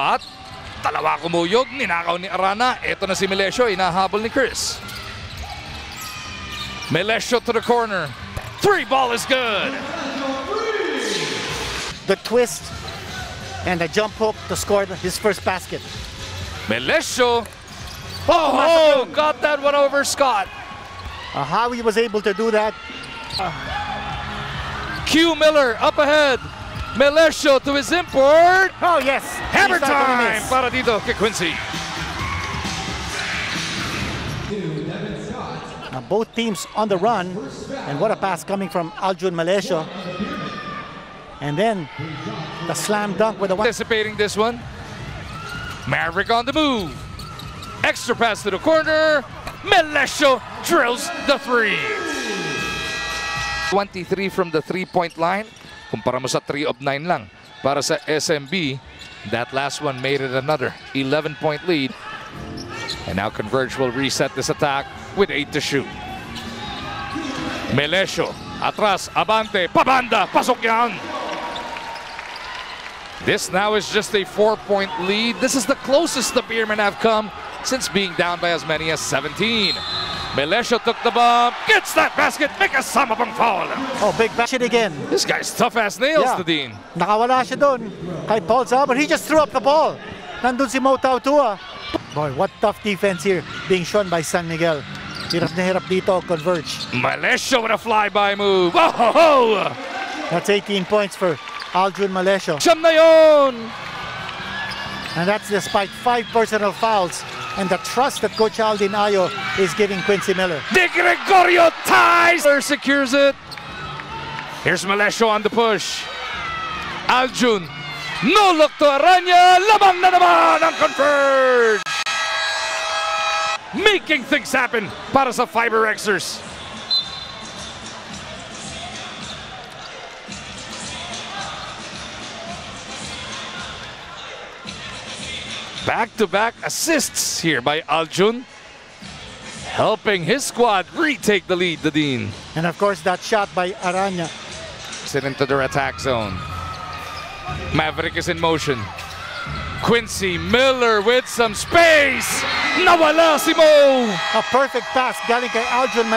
At dalawa kumuyog, ninakaw ni Arana. Ito na si Melesio, inahabol ni Chris. Melesio to the corner. Three ball is good. The twist and the jump hook to score his first basket. Melesio. Oh, oh, got that one over Scott. Uh, how he was able to do that, Q Miller up ahead. Melecio to his import. oh yes, Hammer he's not gonna time miss. para dito kay Quincy. Now both teams on the run, and what a pass coming from Aljun Melecio. And then the slam dunk with the one. Anticipating this one. Maverick on the move. Extra pass to the corner. Melecio drills the three. 23 from the three-point line. Kumpara mo sa 3 of 9 lang. Para sa SMB, that last one made it another 11-point lead. And now Converge will reset this attack with 8 to shoot. Melecio, atras, abante, pabanda, pasok yan. This now is just a four-point lead. This is the closest the Beermen have come since being down by as many as 17. Melecio took the bump, gets that basket, make a sum pang foul. Oh, big basket again. This guy's tough as nails, Yeah. the Dean. Nakawala siya doon kay Paul but he just threw up the ball. Nandun si Mo Tautuaa. Boy, what tough defense here being shown by San Miguel. Hirap na hirap dito, Converge. Melecio with a flyby move. Oh, ho, ho. That's 18 points for Aljun Melecio. Siyam na yun. And that's despite five personal fouls and the trust that Coach Aldin Ayo is giving Quincy Miller. De Gregorio ties. Secures it. Here's Melecio on the push. Aljun. No look to Arana. Lamang na naman ang Converge. Making things happen para sa Fiber Xers. Back-to-back assists here by Aljun. Helping his squad retake the lead, the Dean. And of course, that shot by Arana. Sent into their attack zone. Maverick is in motion. Quincy Miller with some space. Nawala si Mo. A perfect pass galing kay Aljun.